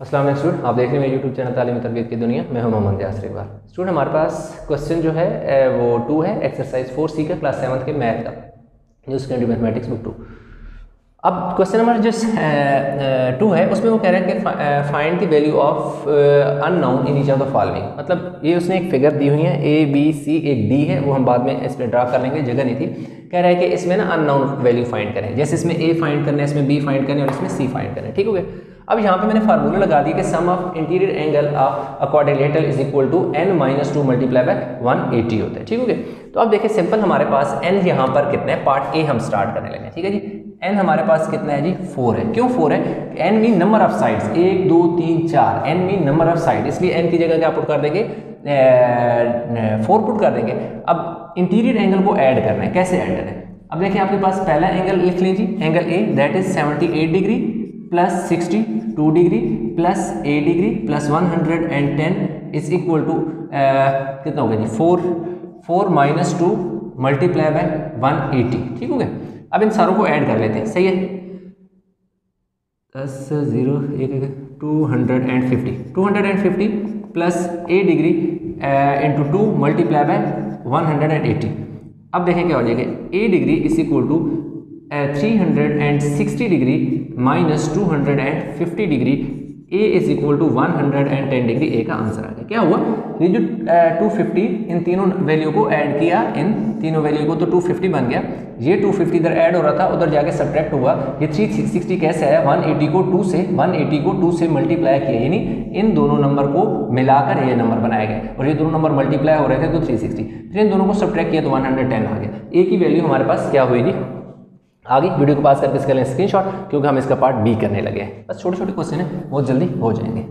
अस्सलाम स्टूडेंट, आप देख रहे हैं मेरे यूट्यूब चैनल तालीमी तरबियत की दुनिया। मैं हूँ मोहम्मद यासर इकबाल। स्टूडेंट, हमारे पास क्वेश्चन जो है वो टू है एक्सरसाइज फोर सी का क्लास सेवन्थ के मैथ का। जो सेकेंडरी मैथमेटिक्स बुक टू अब क्वेश्चन नंबर जो टू है, उसमें वो कह रहा है कि find the value of unknown in each of the following मतलब ये उसने एक फिगर दी हुई है ए बी सी एक डी है, वो हम बाद में इस पर ड्रा कर लेंगे, जगह नहीं थी। कह रहा है कि इसमें ना अननाउन वैल्यू फाइंड करें। जैसे इसमें ए फाइंड करना है, इसमें बी फाइंड करना है, और इसमें सी फाइंड करना है। ठीक हो गया? अब यहाँ पे मैंने फार्मूला लगा दिया कि sum of interior angle of a is equal to N minus two multiply by one eighty होता है, ठीक हो गया? तो अब देखिए सिंपल हमारे पास एन यहाँ पर कितना है? पार्ट ए हम स्टार्ट करने लगे ठीक है जी? एन हमारे पास कितना है जी? फोर है। क्यों फोर है? N mean number of sides एक, दो, तीन, चार। N mean number of side इसलिए एन की जगह क्या पुट कर देंगे? फोर पुट कर देंगे। अब इंटीरियर एंगल को ऐड करना है। कैसे ऐड करें अब देखिए, आपके पास पहला एंगल लिख लीजिए। Angle A that is 78 degree plus 62 degree plus A degree plus 110 is equal to कितना हो गया जी? Four four minus two multiply by 180 ठीक हो गया? अब इन सारों को ऐड कर लेते हैं, सही है? दस, ज़ीरो, एक two hundred and fifty two hundred and fifty plus A degree into two multiply by one hundred and eighty अब देखें क्या हो जाएगा? A degree is equal to three hundred and sixty degree minus two hundred and fifty degree A is equal to one hundred and ten degree A का answer आ गया। क्या हुआ? ये जो टू फिफ्टी इन तीनों वैल्यू को add किया, इन तीनों वैल्यू को तो टू फिफ्टी बन गया। ये टू फिफ्टी इधर ऐड हो रहा था, उधर जाके सब्ट्रैक्ट हुआ। ये थ्री सिक्सटी कैसे है वन एटी को टू से वन एटी को टू से मल्टीप्लाई किया। यानी इन दोनों नंबर को मिलाकर ये नंबर बनाया गया। और ये दोनों नंबर मल्टीप्लाई हो रहे थे तो थ्री सिक्सटी फिर इन दोनों को सब्ट्रैक्ट किया तो वन हंड्रेड टेन आ गया। ए की वैल्यू हमारे पास क्या हुई जी आगे वीडियो को पास करके इसका लें स्क्रीनशॉट क्योंकि हम इसका पार्ट बी करने लगे हैं। बस छोटे छोटे क्वेश्चन है बहुत जल्दी हो जाएँगे।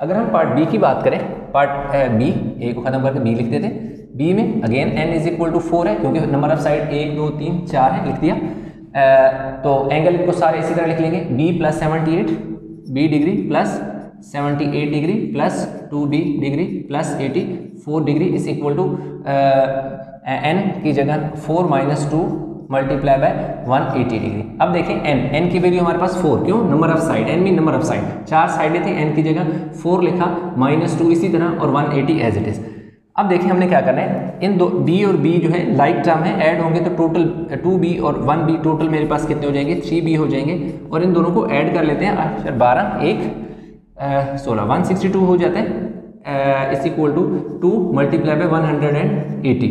अगर हम पार्ट बी की बात करें पार्ट बी ए को खत्म करके बी लिख देते बी में again N is equal to four है क्योंकि नंबर ऑफ़ साइड एक दो तीन चार है लिख दिया। आ, तो एंगल इनको सारे इसी तरह लिख लेंगे। B plus seventy eight B degree plus seventy eight degree plus two D degree plus eighty four degree is equal to N की जगह four minus two multiply by 180 degree अब देखें एन एन की वैल्यू हमारे पास four क्यों? Number of side N mean number of side चार साइडें थी एन की जगह फोर लिखा माइनस टू इसी तरह और 180 एज इट इज़ अब देखिए हमने क्या करना है? इन दो बी और बी जो है लाइक टर्म है ऐड होंगे तो टोटल टू बी और वन बी टोटल मेरे पास कितने हो जाएँगे? थ्री बी हो जाएँगे और इन दोनों को ऐड कर लेते हैं फिर बारह, एक सोलह. वन सिक्सटी टू हो जाते हैं इस equal to two multiply by one hundred and eighty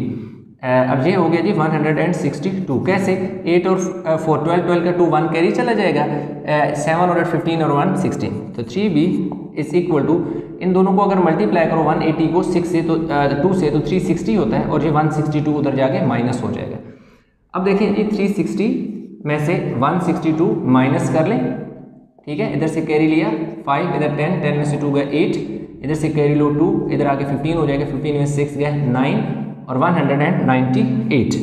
अब ये हो गया जी 162 कैसे? 8 और फोर ट्वेल्व ट्वेल्व का टू वन कैरी चला जाएगा। सेवन और एट फिफ्टीन और वन सिक्सटीन तो three B is equal to इन दोनों को अगर मल्टीप्लाई करो 180 को सिक्स से तो टू से तो 360 होता है और ये 162 उधर जाके माइनस हो जाएगा। अब देखिए जी 360 में से 162 माइनस कर लें। ठीक है? इधर से कैरी लिया 5 इधर 10 10 में से 2 गया 8 इधर से कैरी लो 2 इधर आके 15 हो जाएगा। 15 में 6 गया 9 और 198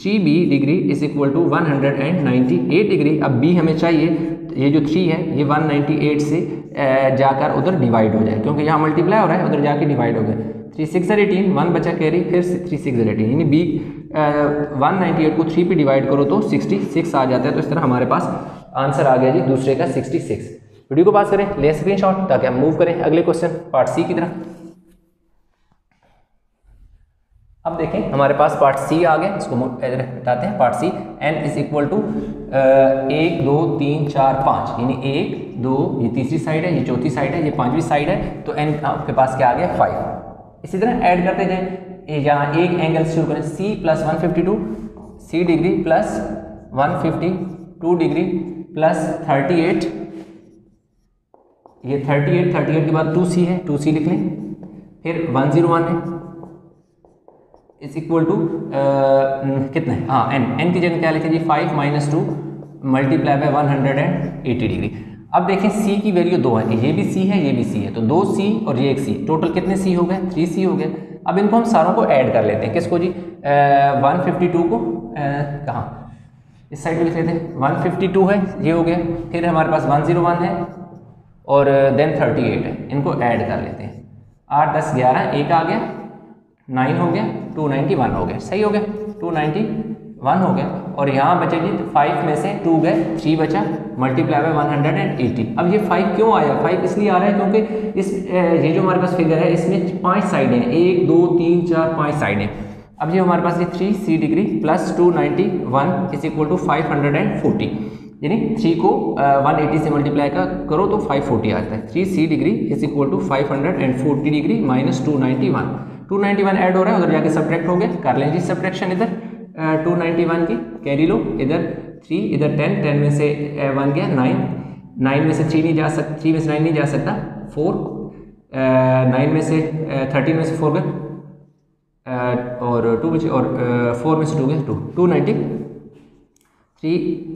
three B degree is equal to 198 degree अब बी हमें चाहिए, ये जो थ्री है, ये 198 से जाकर उधर डिवाइड हो जाए, क्योंकि यहाँ मल्टीप्लाई हो रहा है, उधर जाके डिवाइड हो गया। थ्री सिक्स हर एटीन वन बचा कैरी फिर थ्री सिक्स हर एटीन यानी बी वन नाइन्टी एट को थ्री पे डिवाइड करो तो सिक्सटी सिक्स आ जाता है तो इस तरह हमारे पास आंसर आ गया जी, दूसरे का सिक्सटी सिक्स वीडियो को पास करें, ले स्क्रीन शॉट ताकि हम मूव करें। अगले क्वेश्चन पार्ट सी की तरफ़। अब देखें, हमारे पास पार्ट सी आ गया, इसको बताते हैं part C N is equal to एक, दो, तीन, चार, पाँच। यानी एक, दो, ये तीसरी साइड है, ये चौथी साइड है, ये पांचवी साइड है तो एन आपके पास क्या आ गया? फाइव इसी तरह ऐड करते जाए। यहाँ एक एंगल शुरू करें। C plus one fifty two C degree plus one fifty two degree plus thirty eight ये थर्टी एट थर्टी एट के बाद टू सी है टू सी लिख लें। फिर वन ज़ीरो वन है। इज़ इक्वल टू कितना? है एन एन की जगह क्या लिखें जी five minus two multiply by one hundred and eighty degree अब देखें सी की वैल्यू दो है। ये भी सी है, ये भी सी है। तो दो सी और ये एक सी टोटल कितने सी हो गए? थ्री सी हो गए। अब इनको हम सारों को ऐड कर लेते हैं। किसको जी? वन फिफ्टी टू को। कहाँ? इस साइड लिख लेते हैं। वन फिफ्टी टू है, ये हो गया। फिर हमारे पास वन ज़ीरो वन है और देन थर्टी एट है। इनको ऐड कर लेते हैं। आठ, दस, ग्यारह, एक आ गया। नाइन हो गया, टू नाइन्टी वन हो गया। सही हो गया, टू नाइन्टी वन हो गया। और यहाँ बचे जी फाइव में से टू गए थ्री बचा multiply by one hundred and eighty अब ये फाइव क्यों आया? फाइव इसलिए आ रहा है क्योंकि इस ये जो हमारे पास फिगर है, इसमें पाँच साइडें हैं। एक, दो, तीन, चार, पाँच साइडें अब ये हमारे पास ये three C degree plus two ninety one is equal to five hundred and forty यानी थ्री को वन एटी से मल्टीप्लाई का करो तो फाइव फोर्टी आता है। Three C degree is equal to five hundred and forty degree minus two ninety one two ninety one add हो रहा है, उधर जाके सब्रैक्ट हो गया। कर लें जी सब्ट्रैक्शन इधर। टू नाइन्टी वन की कैरी लो। इधर थ्री इधर टेन टेन में से वन गया नाइन नाइन में से थ्री नहीं जा सकता थ्री में से नाइन नहीं जा सकता। फोर नाइन में से थर्टीन में से फोर गए। और टू बचे, और फोर में से टू गए। Two two ninety three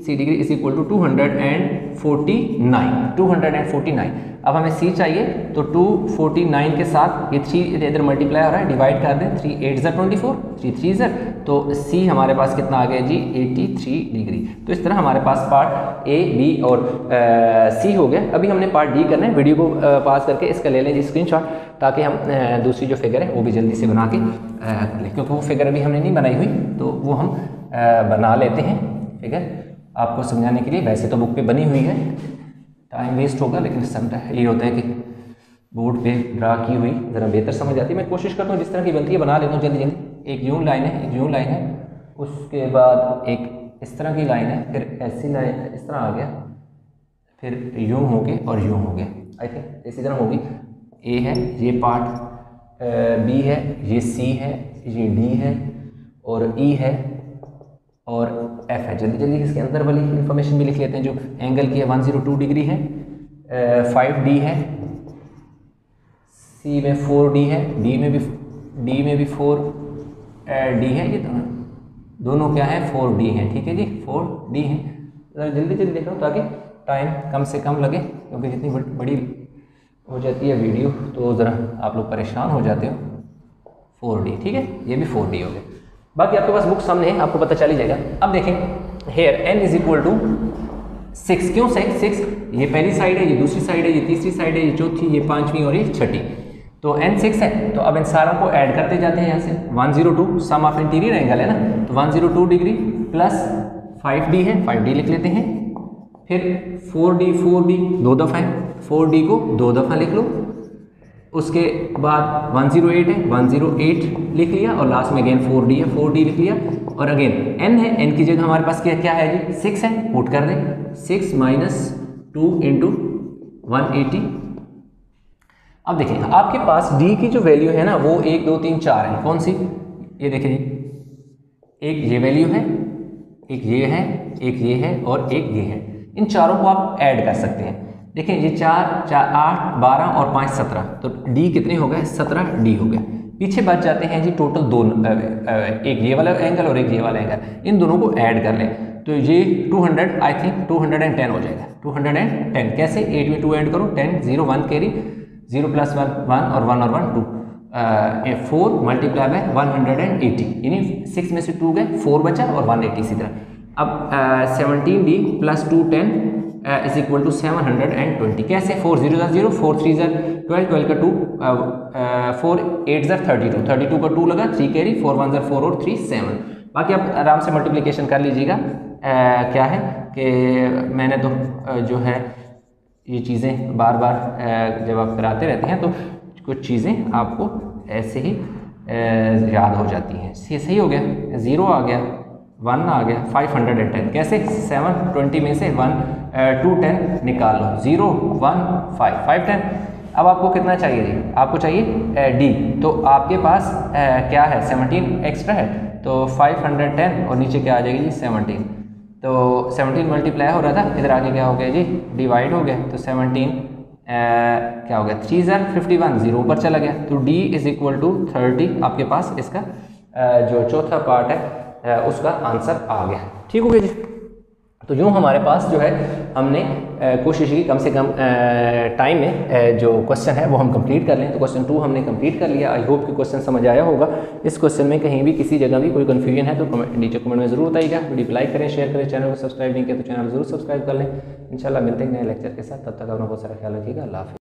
C degree is equal to two hundred and forty nine. Two hundred and forty nine. अब हमें सी चाहिए तो टू फोर्टी नाइन के साथ ये थ्री इधर मल्टीप्लाई हो रहा है डिवाइड कर दें, थ्री एट ज़र ट्वेंटी फोर, थ्री थ्री ज़र तो सी हमारे पास कितना आ गया जी? Eighty three degree. तो इस तरह हमारे पास पार्ट ए, बी और सी हो गया। अभी हमने पार्ट डी करना है, वीडियो को पास करके इसका ले लें जी स्क्रीन ताकि हम दूसरी जो फिगर है, वो भी जल्दी से बना के क्योंकि वो फिगर अभी हमने नहीं बनाई हुई तो वो हम बना लेते हैं। फिगर आपको समझाने के लिए वैसे तो बुक पे बनी हुई है। टाइम वेस्ट होगा, लेकिन समटाइम ये होता है कि बोर्ड पे ड्रा की हुई ज़रा बेहतर समझ आती है। मैं कोशिश करता हूँ जिस तरह की बनती है, बना लेता हूँ जल्दी जल्दी। एक यूँ लाइन है, एक यूँ लाइन है। उसके बाद एक इस तरह की लाइन है, फिर ऐसी लाइन इस तरह आ गया। फिर यूँ हो गए और यूँ हो गए आई थिंक इसी तरह होगी। ए है, ये पार्ट बी है, ये सी है, ये डी है और ई e है और एफ़ है। जल्दी जल्दी इसके अंदर वाली इन्फॉर्मेशन भी लिख लेते हैं जो एंगल की है वन ज़ीरो टू डिग्री है फाइव डी है सी में फोर डी है डी में भी डी में भी फोर डी है, ये दोनों दोनों क्या है फोर डी है, ठीक है जी फोर डी है। जल्दी जल्दी देख रहा हूँ ताकि टाइम कम से कम लगे, क्योंकि जितनी बड़ी हो जाती है वीडियो तो ज़रा आप लोग परेशान हो जाते हो। फोर डी ठीक है, ये भी फोर डी हो गया। बाकी आपके पास बुक सामने है, आपको पता चल ही जाएगा। अब देखें here n is equal to six क्यों सिक्स सिक्स ये पहली साइड है, ये दूसरी साइड है, ये तीसरी साइड है, ये चौथी, ये पांचवी और ये छठी। तो एन सिक्स है तो अब इन सारों को ऐड करते जाते हैं यहाँ से। One zero two sum of interior angle है ना? तो one zero two degree plus five D है फाइव डी लिख लेते हैं। फिर फोर डी फोर डी दो दफ़ा है। फोर डी को दो दफ़ा लिख लो। उसके बाद 108 है 108 लिख लिया और लास्ट में अगेन 4d है 4d लिख लिया। और अगेन n है, n की जगह हमारे पास क्या क्या है जी? सिक्स है पुट कर दें। Six minus two into one अब देखिए, आपके पास d की जो वैल्यू है ना, वो एक, दो, तीन, चार है। कौन सी? ये देखिए जी। एक ये वैल्यू है, एक ये है, एक ये है और एक ये है। इन चारों को आप ऐड कर सकते हैं। देखें ये चार चार, आठ, बारह और पाँच, सत्रह। तो डी कितने हो गए? सत्रह डी हो गए। पीछे बच जाते हैं जी टोटल दो एक ये वाला एंगल और एक ये वाला एंगल इन दोनों को ऐड कर लें। तो ये 200 आई थिंक 210 हो जाएगा। 210 कैसे? एट में टू ऐड करो। Ten zero one carry zero plus one one और वन और one two four multiply by one hundred and eighty यानी सिक्स में से टू गए फोर बचा और वन एटी इसी तरह। अब seventeen D plus two ten is equal to seven hundred and twenty कैसे? फोर ज़ीरो ज़र ज़ीरो फोर थ्री ज़र ट्वेल्व ट्वेल्व का टू फोर एट ज़र थर्टी टू थर्टी टू का टू लगा थ्री कैरी फोर वन ज़र four और three seven बाकी आप आराम से मल्टीप्लिकेशन कर लीजिएगा। Uh, क्या है कि मैंने तो uh, जो है ये चीज़ें बार बार uh, जब आप कराते रहते हैं तो कुछ चीज़ें आपको ऐसे ही uh, याद हो जाती हैं। सही हो गया? ज़ीरो आ गया। वन आ गया फाइव हंड्रेड एंड टेन कैसे? सेवन ट्वेंटी में से वन टू टेन निकाल zero one five five ten अब आपको कितना चाहिए जी? आपको चाहिए डी तो आपके पास uh, क्या है? सेवनटीन एक्स्ट्रा है। तो फाइव हंड्रेड टेन और नीचे क्या आ जाएगी जी? सेवनटीन तो सेवनटीन मल्टीप्लाई हो रहा था इधर आगे क्या हो गया जी? डिवाइड हो गया। तो सेवनटीन uh, क्या हो गया? थ्री ज़र फिफ्टी वन ज़ीरो ऊपर चला गया। तो D is equal to thirty आपके पास इसका uh, जो चौथा पार्ट है उसका आंसर आ गया। ठीक हो गया जी? तो यूँ हमारे पास जो है, हमने कोशिश की कम से कम टाइम में जो क्वेश्चन है, वो हम कंप्लीट कर लें। तो क्वेश्चन टू हमने कंप्लीट कर लिया। आई होप कि क्वेश्चन समझ आया होगा। इस क्वेश्चन में कहीं भी किसी जगह भी कोई कन्फ्यूज़न है तो कमेंट नीचे कमेंट में ज़रूर बताइएगा। वीडियो को लाइक करें शेयर करें चैनल को सब्सक्राइब नहीं किया तो चैनल ज़रूर सब्सक्राइब कर लें। इंशाल्लाह मिलते हैं नए लेक्चर के साथ। तब तक अपना बहुत सारा ख्याल रखिएगा। अल्लाह